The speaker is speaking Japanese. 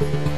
you